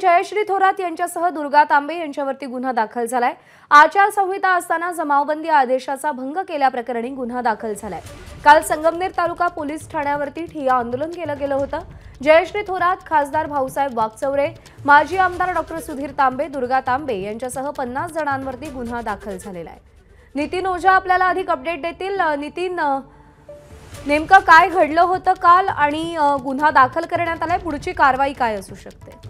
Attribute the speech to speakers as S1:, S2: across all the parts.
S1: जयश्री थोरात यांच्यासह दुर्गा तांबे यांच्यावरती गुन्हा दाखल झालाय. आचारसंहिता असताना जमावबंदी आदेशाचा भंग केल्याप्रकरणी गुन्हा दाखल झालाय. काल संगमनेर तालुका पोलीस ठाण्यावरती ठिय्या आंदोलन केलं गेलं होतं. जयश्री थोरात खासदार भाऊसाहेब वागचौरे माजी आमदार डॉक्टर सुधीर तांबे दुर्गा तांबे यांच्यासह पन्नास जणांवरती गुन्हा दाखल झालेला आहे. नितीन ओझा आपल्याला अधिक अपडेट देतील. नितीन नेमकं काय घडलं होतं काल आणि गुन्हा दाखल करण्यात आलाय. पुढची कारवाई काय असू शकते?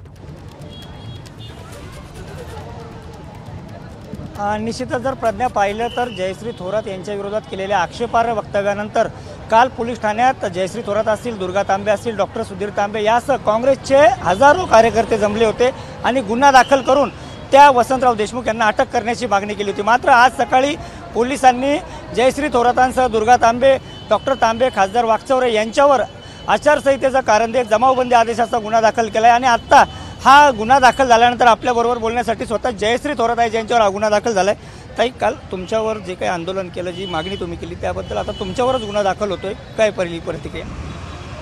S2: निश्चितच जर प्रज्ञा पाहिलं तर जयश्री थोरात यांच्या विरोधात केलेल्या आक्षेपार्ह वक्तव्यानंतर काल पोलीस ठाण्यात जयश्री थोरात असतील दुर्गा तांबे असतील डॉक्टर सुधीर तांबे यासह काँग्रेसचे हजारो कार्यकर्ते जमले होते आणि गुन्हा दाखल करून त्या वसंतराव देशमुख यांना अटक करण्याची मागणी केली होती. मात्र आज सकाळी पोलिसांनी जयश्री थोरातांसह दुर्गा तांबे डॉक्टर तांबे खासदार वागचौरे यांच्यावर आचारसंहितेचं कारण देत जमावबंदी आदेशाचा गुन्हा दाखल केला आहे आणि आत्ता हा गुन्हा दाखल झाल्यानंतर आपल्याबरोबर बोलण्यासाठी स्वतः जयश्री थोरात आहे ज्यांच्यावर हा गुन्हा दाखल झाला आहे ताई काल तुमच्यावर जे काही आंदोलन केलं जी मागणी तुम्ही केली त्याबद्दल आता तुमच्यावरच गुन्हा दाखल होतोय. काय पहिली प्रतिक्रिया?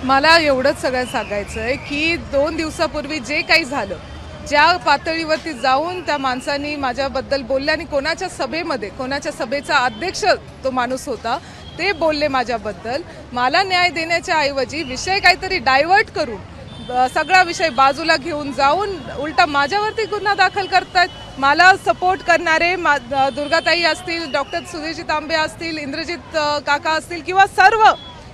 S3: मला एवढंच सगळं सांगायचं आहे की दोन दिवसापूर्वी जे काही झालं ज्या पातळीवरती जाऊन त्या माणसांनी माझ्याबद्दल बोलले आणि कोणाच्या सभेमध्ये कोणाच्या सभेचा अध्यक्ष तो माणूस होता ते बोलले माझ्याबद्दल. मला न्याय देण्याच्या ऐवजी विषय काहीतरी डायव्हर्ट करून सगळा विषय बाजूला घेऊन जाऊन उलटा माझ्यावरती गुन्हा दाखल करतात मला सपोर्ट करणारे मा- दुर्गाताई असतील डॉक्टर सुधीरजी तांबे असतील इंद्रजित काका असतील किंवा सर्व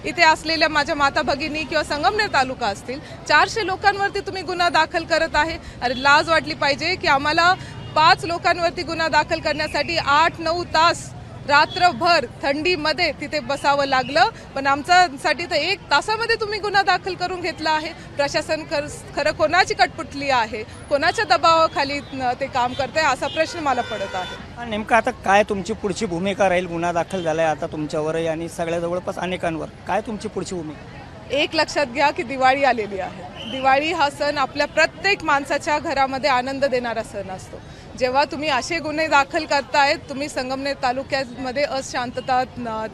S3: इथे असलेल्या माझ्या माता भगिनी किंवा संगमनेर तालुका असतील चारशे लोकांवरती तुम्ही गुन्हा दाखल करत आहे. अरे लाज वाटली पाहिजे की आम्हाला पाच लोकांवरती गुन्हा दाखल करण्यासाठी आठ नऊ तास रात्रभर थंडीमध्ये तिथे बसावं लागलं. पण आमच्यासाठी तर एक तासामध्ये तुम्ही गुन्हा दाखल करून घेतला आहे. प्रशासन खर खरं कोणाची कटपुटली आहे? कोणाच्या दबावाखाली ते काम करते असा प्रश्न मला पडत आहे.
S2: आणि नेमकं आता काय तुमची पुढची भूमिका राहील? गुन्हा दाखल झालाय आता तुमच्यावरही आणि सगळ्या जवळपास अनेकांवर. काय तुमची पुढची भूमिका?
S3: एक लक्षात घ्या की दिवाळी आलेली आहे. दिवाळी हा सण आपल्या प्रत्येक माणसाच्या घरामध्ये आनंद देणारा सण असतो. जेव्हा तुम्ही असे गुन्हे दाखल करतायत तुम्ही संगमनेर तालुक्यामध्ये अशांतता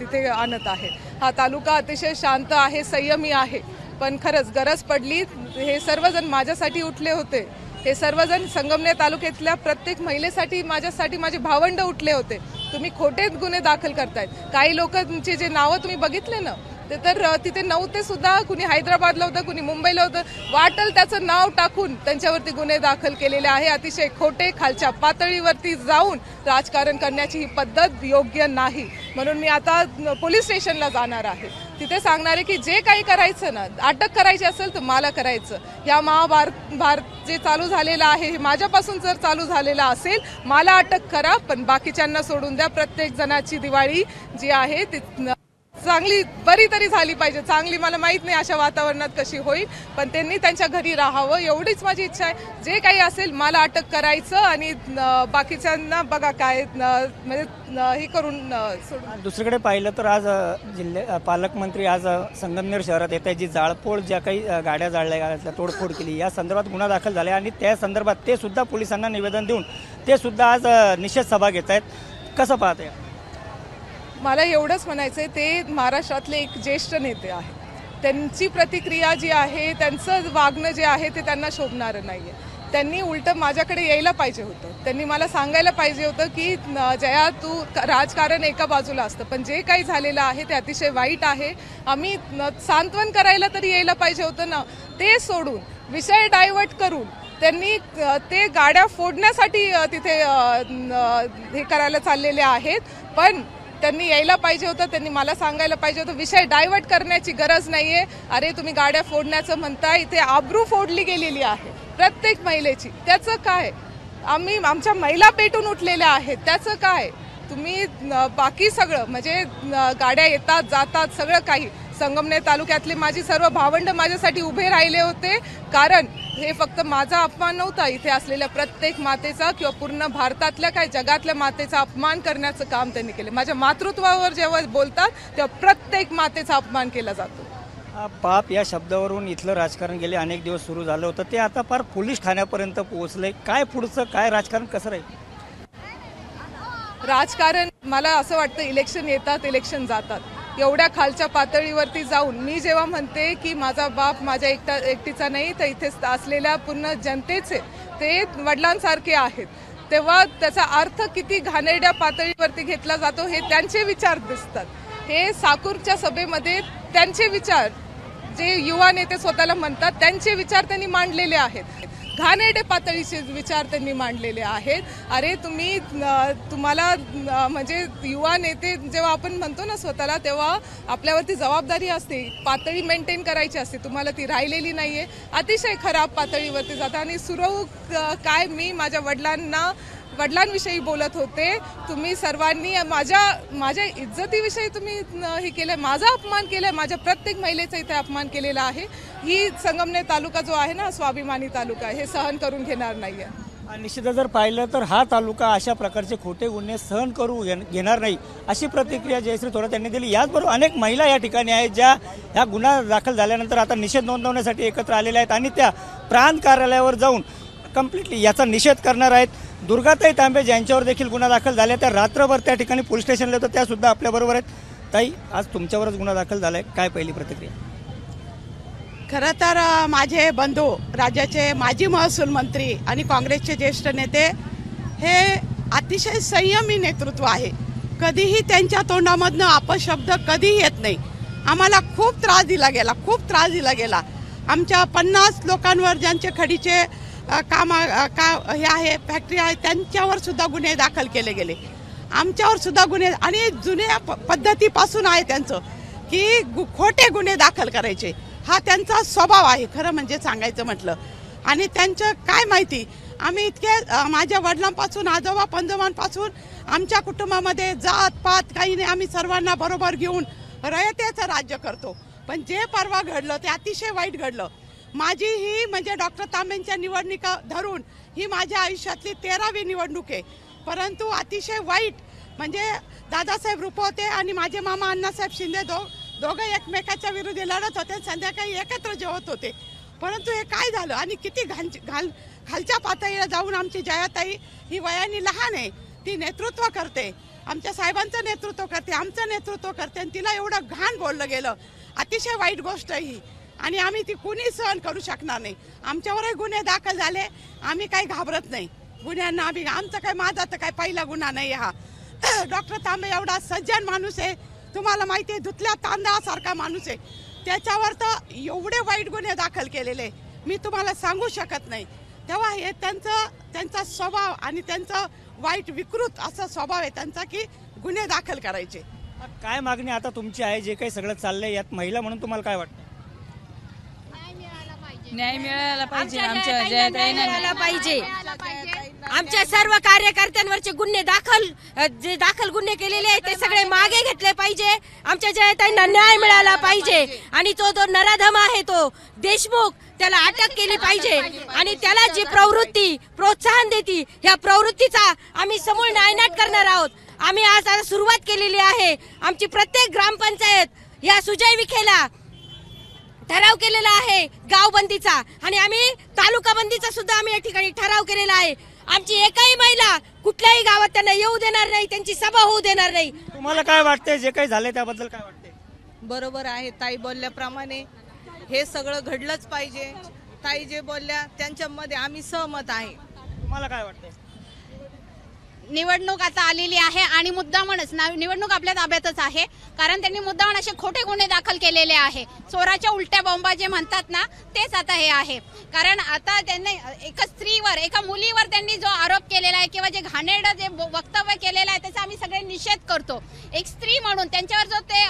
S3: तिथे आणत आहे. हा तालुका अतिशय शांत आहे संयमी आहे. पण खरंच गरज पडली हे सर्वजण माझ्यासाठी उठले होते. हे सर्वजण संगमनेर तालुक्यातल्या प्रत्येक महिलेसाठी माझ्यासाठी माझे भावंड उठले होते. तुम्ही खोटे गुन्हे दाखल करतायत. काही लोकांची जे नावं तुम्ही बघितले ना ते तर तिथे नव्हते सुद्धा. कुणी हैदराबादला होतं कुणी मुंबईला होतं. वाटल त्याचं नाव टाकून त्यांच्यावरती गुन्हे दाखल केलेले आहे. अतिशय खोटे खालच्या पातळीवरती जाऊन राजकारण करण्याची ही पद्धत योग्य नाही. म्हणून मी आता पोलीस स्टेशनला जाणार आहे. तिथे सांगणार आहे की जे काही करायचं ना अटक करायची असेल तर मला करायचं. या महाभारत भारत जे चालू झालेलं आहे हे माझ्यापासून जर चालू झालेलं असेल मला अटक करा पण बाकीच्यांना सोडून द्या. प्रत्येक जणाची दिवाळी जी आहे ती चांगली बरी तरी झाली पाहिजे. चांगली मला माहीत नाही अशा वातावरणात कशी होईल पण त्यांनी त्यांच्या घरी राहावं एवढीच माझी इच्छा आहे. जे काही असेल मला अटक करायचं आणि बाकीच्यांना बघा काय म्हणजे हे करून सोडून.
S2: दुसरीकडे पाहिलं तर आज जिल्हे पालकमंत्री आज संगमनेर शहरात येत आहे जी जाळपोळ ज्या काही गाड्या जाळल्या तोडफोड केली या संदर्भात गुन्हा दाखल झाला आणि त्या संदर्भात ते सुद्धा पोलिसांना निवेदन देऊन ते सुद्धा आज निषेध सभा घेत आहेत. कसं पाहते
S3: मला एवढंच म्हणायचं आहे ते महाराष्ट्रातले एक ज्येष्ठ नेते आहेत. त्यांची प्रतिक्रिया जी आहे त्यांचं वागणं जे आहे ते त्यांना शोभणारं नाही आहे त्यांनी उलटं माझ्याकडे यायला पाहिजे होतं. त्यांनी मला सांगायला पाहिजे होतं की जया तू राजकारण एका बाजूला असतं पण जे काही झालेलं आहे ते अतिशय वाईट आहे. आम्ही सांत्वन करायला तरी यायला पाहिजे होतं ना ते सोडून विषय डायव्हर्ट करून त्यांनी ते गाड्या फोडण्यासाठी तिथे हे करायला चाललेले आहेत. पण त्यांनी यायला पाहिजे होतं त्यांनी मला सांगायला पाहिजे होतं. विषय डायव्हर्ट करण्याची गरज नाहीये. अरे तुम्ही गाड्या फोडण्याचं म्हणताय इथे आब्रू फोडली गेलेली आहे प्रत्येक महिलेची. त्याचं काय? आम्ही आमच्या महिला पेटून उठलेल्या आहेत त्याचं काय? तुम्ही बाकी सगळं म्हणजे गाड्या येतात जातात सगळं काही. संगमनेर तालुक्यातले माझी सर्व भावंड माझ्यासाठी उभे राहिले होते. कारण हे फक्त माझा अपमान नव्हता. इथे असलेल्या प्रत्येक मातेचा किंवा पूर्ण भारतातल्या काय जगातल्या मातेचा अपमान करण्याचं काम त्यांनी केलं. माझ्या मातृत्वावर जेव्हा बोलतात तेव्हा प्रत्येक मातेचा अपमान केला जातो.
S2: बाप या शब्दावरून इथलं राजकारण गेले अनेक दिवस सुरू झालं होतं. ते आता फार पोलीस ठाण्यापर्यंत पोहोचलंय काय पुढचं काय राजकारण कसं राहील?
S3: राजकारण मला असं वाटतं इलेक्शन येतात इलेक्शन जातात. एवढ्या खालच्या पातळीवरती जाऊन मी जेव्हा म्हणते की माझा बाप माझ्या एकटा एकटीचा नाही तर इथे असलेल्या पूर्ण जनतेचे ते वडिलांसारखे आहेत. तेव्हा त्याचा अर्थ किती घाणेरड्या पातळीवरती घेतला जातो हे त्यांचे विचार दिसतात. हे साकूरच्या सभेमध्ये त्यांचे विचार जे युवा नेते स्वतःला म्हणतात त्यांचे विचार त्यांनी मांडलेले आहेत. घाणेरडे पातळीचे विचार त्यांनी मांडलेले आहेत. अरे तुम्ही तुम्हाला म्हणजे युवा नेते जेव्हा आपण म्हणतो ना स्वतःला तेव्हा आपल्यावरती जबाबदारी असते. पातळी मेंटेन करायची असते. तुम्हाला ती राहिलेली नाहीये. अतिशय खराब पातळीवरती जातं. आणि सुरव काय मी माझ्या वडिलांना वडिलांविषयी बोलत होते. तुम्ही सर्वांनी माझ्या माझ्या इज्जतीविषयी तुम्ही हे केलं माझा अपमान केलाय माझ्या प्रत्येक महिलेचा इथे अपमान केलेला आहे. ही संगमनेर तालुका जो आहे ना स्वाभिमानी तालुका हे सहन करून घेणार नाही
S2: आहे निश्चितच जर पाहिलं तर हा तालुका अशा प्रकारचे खोटे गुन्हे सहन करू घेणार नाही अशी प्रतिक्रिया जयश्री थोरात यांनी दिली. याचबरोबर अनेक महिला या ठिकाणी आहेत ज्या ह्या गुन्हा दाखल झाल्यानंतर आता निषेध नोंदवण्यासाठी एकत्र आलेल्या आहेत आणि त्या प्रांत कार्यालयावर जाऊन कम्प्लिटली याचा निषेध करणार आहेत. दुर्गाताई तांबे ज्यांच्यावर देखील गुन्हा दाखल झाला त्या रात्रभर त्या ठिकाणी पोलीस स्टेशनला होत्या त्यासुद्धा आपल्याबरोबर आहेत. ताई आज तुमच्यावरच गुन्हा दाखल झालाय. काय पहिली प्रतिक्रिया?
S4: खरं तर माझे बंधू राज्याचे माजी महसूल मंत्री आणि काँग्रेसचे ज्येष्ठ नेते हे अतिशय संयमी नेतृत्व आहे. कधीही त्यांच्या तोंडामधनं अपशब्द कधीही येत नाही. आम्हाला खूप त्रास दिला गेला खूप त्रास दिला गेला. आमच्या पन्नास लोकांवर ज्यांचे खडीचे काम का हे आहे फॅक्टरी आहे त्यांच्यावर सुद्धा गुन्हे दाखल केले गेले. आमच्यावर सुद्धा गुन्हे आणि जुन्या प- पद्धतीपासून आहे त्यांचं की गु- खोटे गुन्हे दाखल करायचे. हा त्यांचा स्वभाव आहे खरं म्हणजे सांगायचं म्हटलं. आणि त्यांचं काय माहिती आम्ही इतके माझ्या वडिलांपासून आजोबा पंजोबांपासून आमच्या कुटुंबामध्ये जात पात काही नाही आम्ही सर्वांना बरोबर घेऊन रयतेचं राज्य करतो. पण जे परवा घडलं ते अतिशय वाईट घडलं. माझी ही म्हणजे डॉक्टर तांबेंच्या निवडणुका धरून ही माझ्या आयुष्यातली तेरावी निवडणूक आहे. परंतु अतिशय वाईट म्हणजे दादासाहेब रुपवते आणि माझे मामा अण्णासाहेब शिंदे दो दोघं एकमेकाच्या विरोधी लढत होते. संध्याकाळी एकत्र जेवत होते. परंतु हे काय झालं? आणि किती घाल घाल खालच्या पातळीला जाऊन आमची जयाताई ही वयाने लहान आहे. ती नेतृत्व करते. आमच्या साहेबांचं नेतृत्व करते आमचं नेतृत्व करते आणि तिला एवढं घाण बोललं गेलं. अतिशय वाईट गोष्ट आहे ही. आणि आम्ही ती कुणी सहन करू शकणार नाही. आमच्यावरही गुन्हे दाखल झाले. आम्ही काही घाबरत नाही. गुन्ह्यांना आम्ही आमचं काय माझा तर काय पहिला गुन्हा नाही हा. डॉक्टर तांबे एवढा सज्जन माणूस आहे. तुम्हाला माहिती आहे धुतल्या तांदळासारखा माणूस आहे. त्याच्यावर तर एवढे वाईट गुन्हे दाखल केलेले मी तुम्हाला सांगू शकत नाही. तेव्हा हे त्यांचं त्यांचा स्वभाव आणि त्यांचा वाईट विकृत असा स्वभाव आहे त्यांचा की गुन्हे दाखल करायचे.
S2: काय मागणी आता तुमची आहे? जे काही सगळं चाललंय यात महिला म्हणून तुम्हाला काय वाटतं?
S5: न्याय मिळायला पाहिजे.
S6: आमच्या
S5: आमच्या
S6: जयताईंना
S5: जयताईंना
S6: मिळायला पाहिजे. आमच्या सर्व कार्यकर्त्यांवरचे गुन्हे दाखल अ, जे दाखल गुन्हे केलेले आहेत ते सगळे मागे घेतले पाहिजे. आमच्या जयताईंना न्याय मिळाला पाहिजे. आणि तो तो नराधम आहे तो देशमुख त्याला अटक केली पाहिजे. आणि त्याला जी प्रवृत्ती प्रोत्साहन देती ह्या प्रवृत्तीचा आम्ही समूळ नायनाट करणार आहोत. आम्ही आज आता सुरुवात केलेली आहे. आमची प्रत्येक ग्रामपंचायत या सुजय विखेला ठराव केलेला आहे गावबंदीचा. आणि आम्ही तालुका बंदीचा सुद्धा आम्ही या ठिकाणी ठराव केलेला आहे. आमची एकही महिला कुठल्याही गावात त्यांना येऊ देणार नाही त्यांची सभा होऊ देणार नाही.
S2: तुम्हाला काय वाटतंय? जे काही झालंय त्याबद्दल काय वाटतंय?
S5: बरोबर आहे ताई बोलल्याप्रमाणे हे सगळं घडलंच पाहिजे. ताई जे बोलल्या त्यांच्यामध्ये आम्ही सहमत आहे.
S2: तुम्हाला काय वाटतंय?
S7: निवडणूक आता आलेली आहे आणि मुद्दामणच ना- निवडणूक आपल्या ताब्यातच आहे. कारण त्यांनी मुद्दामण असे खोटे गुन्हे दाखल केलेले आहे. चोराच्या उलट्या बॉम्बा जे म्हणतात ना तेच आता हे आहे. कारण आता त्यांनी एका स्त्रीवर एका मुलीवर त्यांनी जो आरोप केलेला आहे किंवा जे घाणेरडं जे वक्तव्य केलेलं आहे त्याचा आम्ही सगळे निषेध करतो. एक स्त्री म्हणून त्यांच्यावर जो ते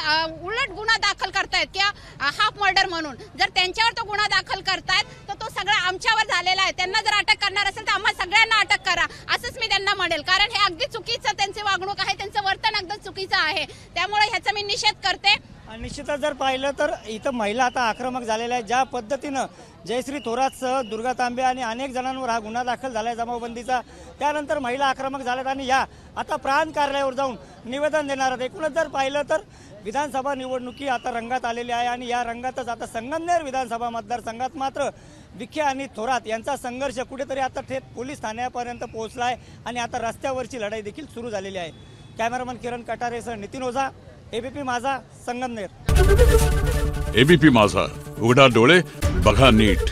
S7: उलट गुन्हा दाखल करतायत किंवा हाफ मर्डर म्हणून जर त्यांच्यावर तो गुन्हा दाखल करतायत सगळं आमच्यावर झालेला आहे. त्यांना जर अटक करणार असेल तर आम्हा सगळ्यांना अटक करा. असंच मी त्यांना म्हणेल. कारण हे अगदी चुकीचं त्यांची वागणूक आहे. त्यांचं वर्तन अगदी चुकीचं आहे. त्यामुळे ह्याचा मी निषेध करते.
S2: निश्चितच जर पाहिलं तर इथं महिला आता आक्रमक झालेल्या आहेत. ज्या पद्धतीनं जयश्री थोरातसह दुर्गा तांबे आणि अनेक जणांवर हा गुन्हा दाखल झाला आहे जमावबंदीचा. त्यानंतर महिला आक्रमक झाल्यात आणि या आता प्रांत कार्यालयावर जाऊन निवेदन देणार आहेत. एकूणच जर पाहिलं तर विधानसभा निवडणुकी आता रंगात आलेली आहे आणि या रंगातच आता संगमनेर विधानसभा मतदारसंघात मात्र विखे आणि थोरात यांचा संघर्ष कुठेतरी आता थेट पोलीस ठाण्यापर्यंत पोहोचला आहे आणि आता रस्त्यावरची लढाई देखील सुरू झालेली आहे. कॅमेरामन किरण कटारेसह नितीन ओझा एबीपी माझा संगमनेर.
S8: एबीपी माझा उघडा डोळे बघा नीट.